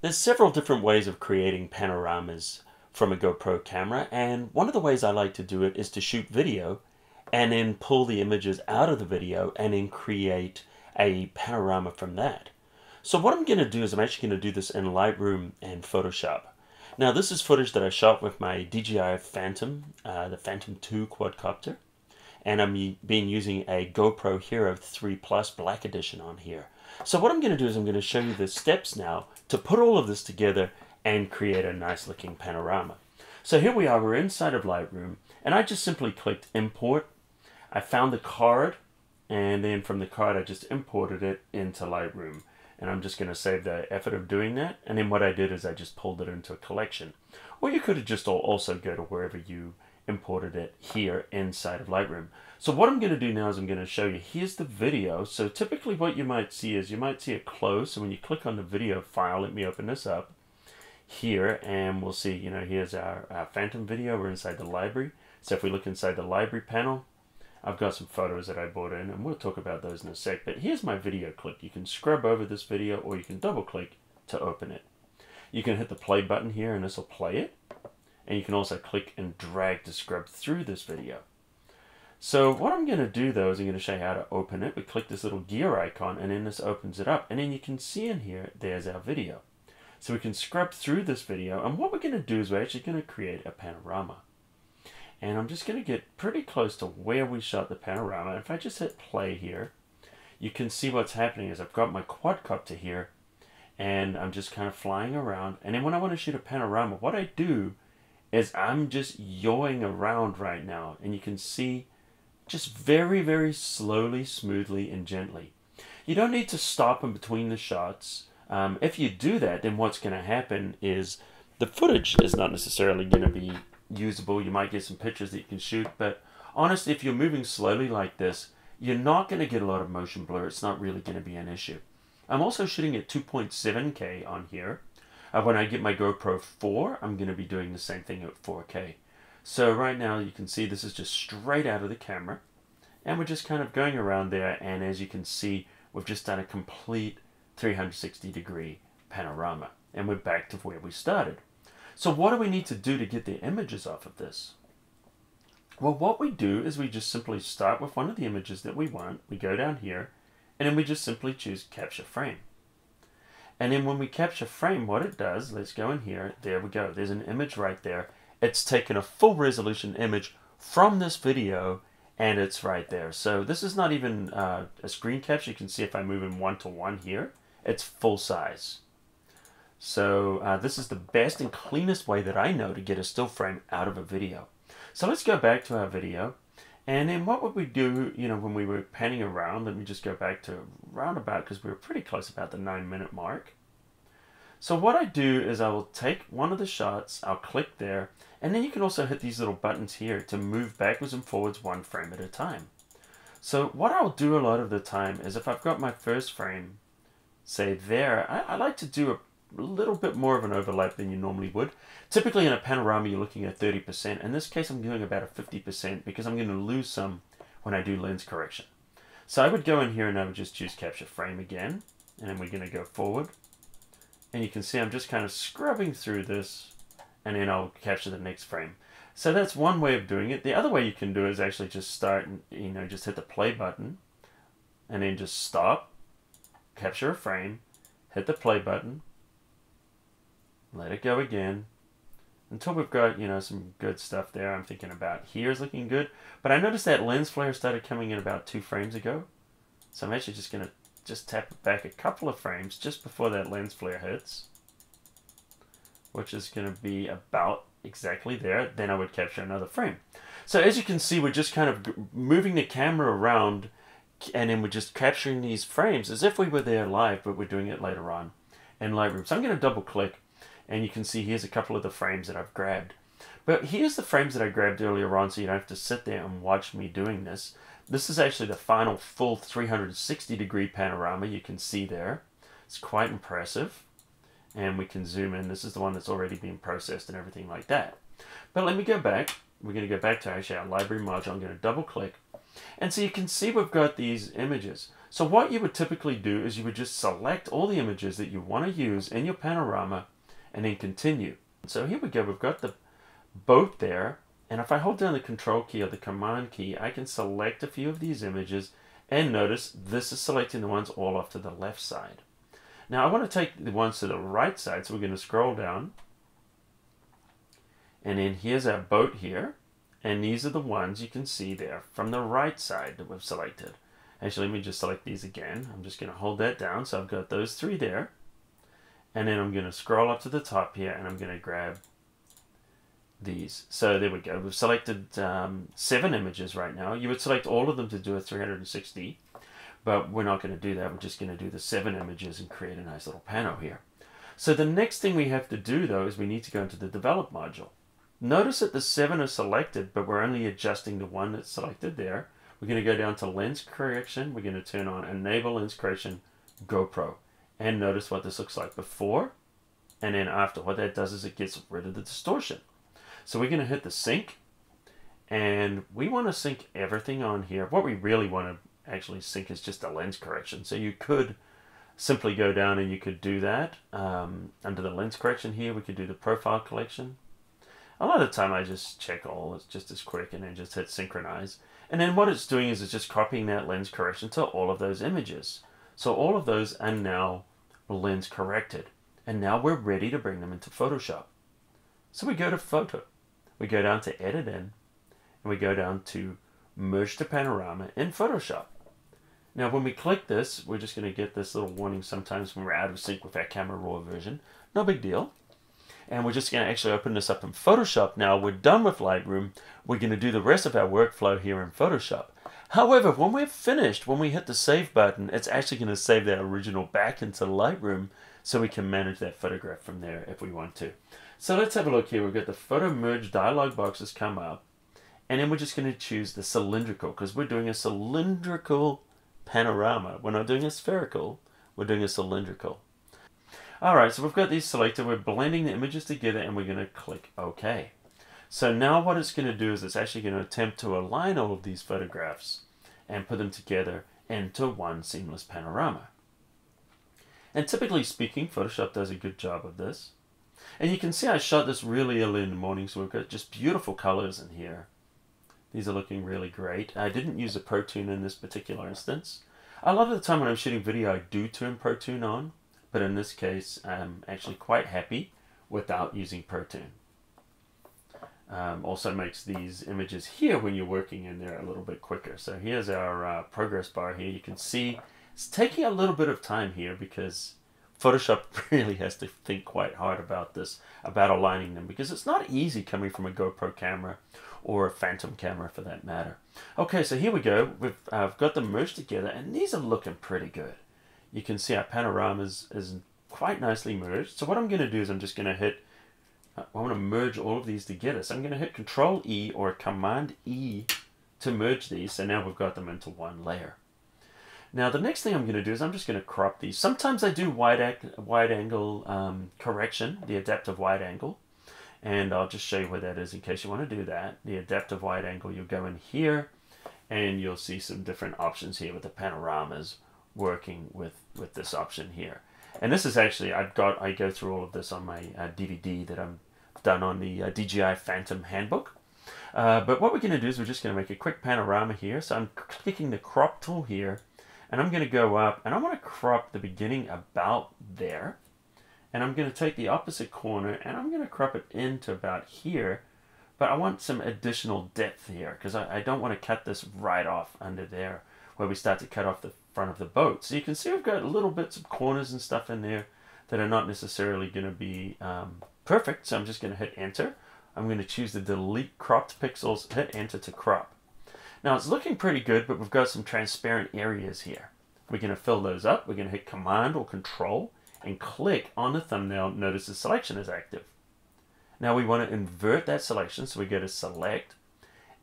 There's several different ways of creating panoramas from a GoPro camera and one of the ways I like to do it is to shoot video and then pull the images out of the video and then create a panorama from that. So what I'm going to do is I'm actually going to do this in Lightroom and Photoshop. Now this is footage that I shot with my DJI Phantom, uh, the Phantom 2 quadcopter, and I'm being using a GoPro Hero 3 Plus Black Edition on here. So what I'm going to do is I'm going to show you the steps now to put all of this together and create a nice looking panorama. So here we are, we're inside of Lightroom, and I just simply clicked import. I found the card, and then from the card I just imported it into Lightroom. And I'm just going to save the effort of doing that. And then what I did is I just pulled it into a collection. Or you could have just also go to wherever you imported it here inside of Lightroom. So what I'm going to do now is I'm going to show you, here's the video. So typically what you might see is you might see it close. So when you click on the video file, let me open this up here and we'll see, you know, here's our, our Phantom video. We're inside the library. So if we look inside the library panel, I've got some photos that I brought in and we'll talk about those in a sec. But here's my video clip. You can scrub over this video or you can double click to open it. You can hit the play button here and this will play it. And you can also click and drag to scrub through this video. So what I'm going to do though is I'm going to show you how to open it. We click this little gear icon and then this opens it up. And then you can see in here, there's our video. So we can scrub through this video and what we're going to do is we're actually going to create a panorama. And I'm just going to get pretty close to where we shot the panorama. If I just hit play here, you can see what's happening is I've got my quadcopter here and I'm just kind of flying around. And then when I want to shoot a panorama, what I do is I'm just yawing around right now. And you can see just very, very slowly, smoothly, and gently. You don't need to stop in between the shots. Um, if you do that, then what's going to happen is the footage is not necessarily going to be usable. You might get some pictures that you can shoot, but honestly, if you're moving slowly like this, you're not going to get a lot of motion blur. It's not really going to be an issue. I'm also shooting at 2.7K on here. Uh, when I get my GoPro 4, I'm going to be doing the same thing at 4K. So right now you can see this is just straight out of the camera. And we're just kind of going around there. And as you can see, we've just done a complete 360 degree panorama. And we're back to where we started. So what do we need to do to get the images off of this? Well, what we do is we just simply start with one of the images that we want. We go down here, and then we just simply choose capture frame. And then when we capture frame, what it does, let's go in here. There we go. There's an image right there it's taken a full resolution image from this video and it's right there. So this is not even uh, a screen capture. You can see if I move in one to one here, it's full size. So uh, this is the best and cleanest way that I know to get a still frame out of a video. So let's go back to our video. And then what would we do, you know, when we were panning around? Let me just go back to roundabout because we were pretty close about the nine minute mark. So what I do is I will take one of the shots, I'll click there, and then you can also hit these little buttons here to move backwards and forwards one frame at a time. So what I'll do a lot of the time is if I've got my first frame, say there, I, I like to do a little bit more of an overlap than you normally would. Typically in a panorama you're looking at 30%. In this case I'm doing about a 50% because I'm going to lose some when I do lens correction. So I would go in here and I would just choose capture frame again. And then we're going to go forward. And you can see I'm just kind of scrubbing through this and then I'll capture the next frame. So that's one way of doing it. The other way you can do is actually just start and, you know, just hit the play button and then just stop, capture a frame, hit the play button, let it go again until we've got, you know, some good stuff there. I'm thinking about here's looking good. But I noticed that lens flare started coming in about two frames ago. So I'm actually just going to just tap it back a couple of frames just before that lens flare hits, which is going to be about exactly there. Then I would capture another frame. So as you can see, we're just kind of moving the camera around and then we're just capturing these frames as if we were there live, but we're doing it later on in Lightroom. So I'm going to double click and you can see here's a couple of the frames that I've grabbed. But here's the frames that I grabbed earlier on so you don't have to sit there and watch me doing this. This is actually the final full 360 degree panorama you can see there. It's quite impressive. And we can zoom in. This is the one that's already been processed and everything like that. But let me go back. We're going to go back to actually our library module. I'm going to double click. And so you can see we've got these images. So what you would typically do is you would just select all the images that you want to use in your panorama and then continue. So here we go, we've got the boat there. And if I hold down the control key or the command key, I can select a few of these images and notice this is selecting the ones all off to the left side. Now I want to take the ones to the right side, so we're going to scroll down. And then here's our boat here. And these are the ones you can see there from the right side that we've selected. Actually, let me just select these again. I'm just going to hold that down. So I've got those three there. And then I'm going to scroll up to the top here and I'm going to grab these. So there we go. We've selected um, seven images right now. You would select all of them to do a 360, but we're not going to do that. We're just going to do the seven images and create a nice little pano here. So the next thing we have to do though is we need to go into the develop module. Notice that the seven are selected, but we're only adjusting the one that's selected there. We're going to go down to lens correction. We're going to turn on enable lens correction GoPro. And notice what this looks like before and then after. What that does is it gets rid of the distortion. So we're going to hit the sync and we want to sync everything on here. What we really want to actually sync is just a lens correction. So you could simply go down and you could do that. Um, under the lens correction here, we could do the profile collection. A lot of the time I just check all, it's just as quick and then just hit synchronize. And then what it's doing is it's just copying that lens correction to all of those images. So all of those are now lens corrected. And now we're ready to bring them into Photoshop. So we go to Photo we go down to edit in and we go down to merge to panorama in Photoshop. Now when we click this, we're just going to get this little warning sometimes when we're out of sync with our camera raw version. No big deal. And we're just going to actually open this up in Photoshop now. We're done with Lightroom. We're going to do the rest of our workflow here in Photoshop. However, when we're finished, when we hit the save button, it's actually going to save that original back into Lightroom so we can manage that photograph from there if we want to. So let's have a look here. We've got the photo merge dialog boxes come up. And then we're just going to choose the cylindrical because we're doing a cylindrical panorama. We're not doing a spherical, we're doing a cylindrical. Alright, so we've got these selected. We're blending the images together and we're going to click OK. So now what it's going to do is it's actually going to attempt to align all of these photographs and put them together into one seamless panorama. And typically speaking, Photoshop does a good job of this. And you can see I shot this really early in the morning, so we've got just beautiful colors in here. These are looking really great. I didn't use a Protune in this particular instance. A lot of the time when I'm shooting video, I do turn Protune on, but in this case, I'm actually quite happy without using Protune. Um, also makes these images here when you're working in there a little bit quicker. So here's our uh, progress bar here. You can see it's taking a little bit of time here because Photoshop really has to think quite hard about this, about aligning them, because it's not easy coming from a GoPro camera or a Phantom camera for that matter. Okay, so here we go. We've uh, got them merged together, and these are looking pretty good. You can see our panorama is, is quite nicely merged. So what I'm going to do is I'm just going to hit, I want to merge all of these together. So I'm going to hit Control E or Command E to merge these. And now we've got them into one layer. Now the next thing I'm going to do is I'm just going to crop these. Sometimes I do wide, wide angle um, correction, the adaptive wide angle. And I'll just show you where that is in case you want to do that. The adaptive wide angle, you'll go in here and you'll see some different options here with the panoramas working with, with this option here. And this is actually, I've got, I go through all of this on my uh, DVD that I'm done on the uh, DJI Phantom Handbook. Uh, but what we're going to do is we're just going to make a quick panorama here. So I'm clicking the crop tool here and I'm going to go up and I want to crop the beginning about there. And I'm going to take the opposite corner and I'm going to crop it into about here. But I want some additional depth here because I, I don't want to cut this right off under there where we start to cut off the front of the boat. So you can see I've got little bits of corners and stuff in there that are not necessarily going to be um, perfect. So I'm just going to hit enter. I'm going to choose the delete cropped pixels, hit enter to crop. Now it's looking pretty good, but we've got some transparent areas here. We're going to fill those up. We're going to hit Command or Control and click on the thumbnail. Notice the selection is active. Now we want to invert that selection, so we go to Select,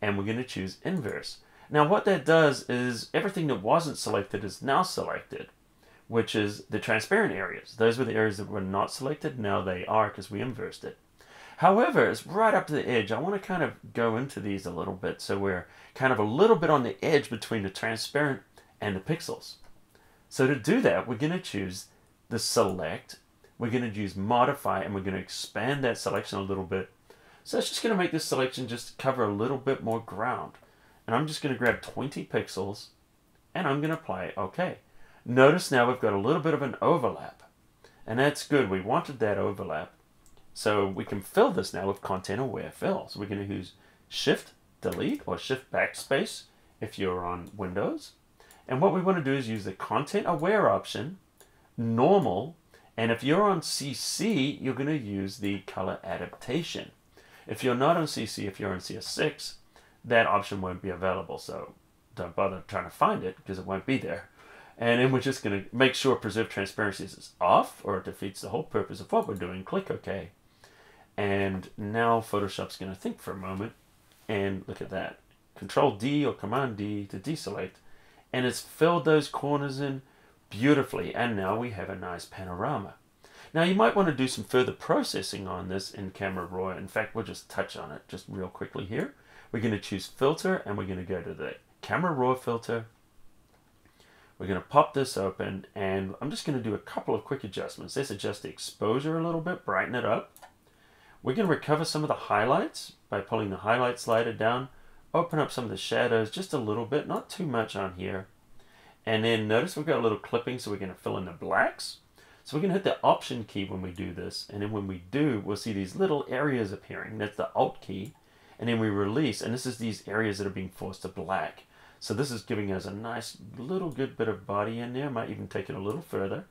and we're going to choose Inverse. Now what that does is everything that wasn't selected is now selected, which is the transparent areas. Those were the areas that were not selected. Now they are because we inversed it. However, it's right up to the edge. I want to kind of go into these a little bit so we're kind of a little bit on the edge between the transparent and the pixels. So to do that, we're going to choose the select, we're going to use modify, and we're going to expand that selection a little bit. So it's just going to make this selection just cover a little bit more ground. And I'm just going to grab 20 pixels and I'm going to apply OK. Notice now we've got a little bit of an overlap. And that's good. We wanted that overlap. So we can fill this now with content aware fill. So we're going to use Shift Delete or Shift Backspace if you're on Windows. And what we want to do is use the content aware option, normal, and if you're on CC, you're going to use the color adaptation. If you're not on CC, if you're on CS6, that option won't be available. So don't bother trying to find it because it won't be there. And then we're just going to make sure preserve transparency is off or it defeats the whole purpose of what we're doing. Click OK. And now Photoshop's going to think for a moment and look at that. Control D or Command D to deselect and it's filled those corners in beautifully and now we have a nice panorama. Now you might want to do some further processing on this in Camera Raw. In fact, we'll just touch on it just real quickly here. We're going to choose filter and we're going to go to the Camera Raw filter we're going to pop this open and I'm just going to do a couple of quick adjustments. Let's adjust the exposure a little bit, brighten it up. We're going to recover some of the highlights by pulling the highlight slider down, open up some of the shadows just a little bit, not too much on here. And then notice we've got a little clipping so we're going to fill in the blacks. So we're going to hit the option key when we do this. And then when we do, we'll see these little areas appearing. That's the alt key. And then we release, and this is these areas that are being forced to black. So this is giving us a nice little good bit of body in there. Might even take it a little further.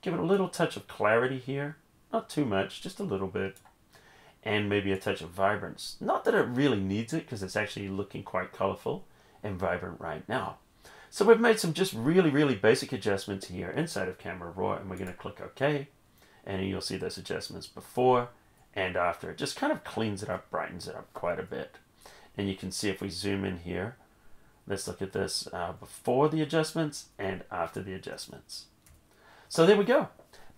Give it a little touch of clarity here. Not too much, just a little bit. And maybe a touch of vibrance. Not that it really needs it because it's actually looking quite colorful and vibrant right now. So we've made some just really, really basic adjustments here inside of Camera Raw and we're going to click OK. And you'll see those adjustments before and after. It just kind of cleans it up, brightens it up quite a bit. And you can see if we zoom in here, Let's look at this uh, before the adjustments and after the adjustments. So there we go.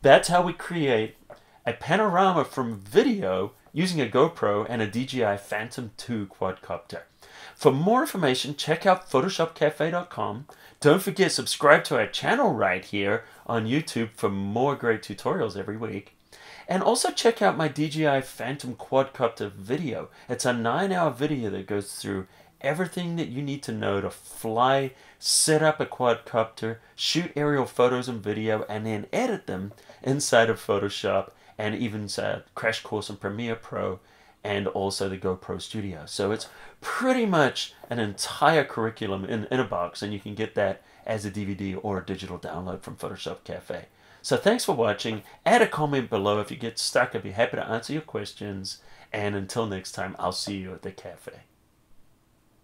That's how we create a panorama from video using a GoPro and a DJI Phantom 2 quadcopter. For more information, check out photoshopcafe.com. Don't forget subscribe to our channel right here on YouTube for more great tutorials every week. And also check out my DJI Phantom quadcopter video. It's a 9-hour video that goes through everything that you need to know to fly, set up a quadcopter, shoot aerial photos and video, and then edit them inside of Photoshop and even uh, Crash Course in Premiere Pro and also the GoPro Studio. So it's pretty much an entire curriculum in, in a box, and you can get that as a DVD or a digital download from Photoshop Cafe. So thanks for watching. Add a comment below if you get stuck. I'd be happy to answer your questions. And until next time, I'll see you at the cafe.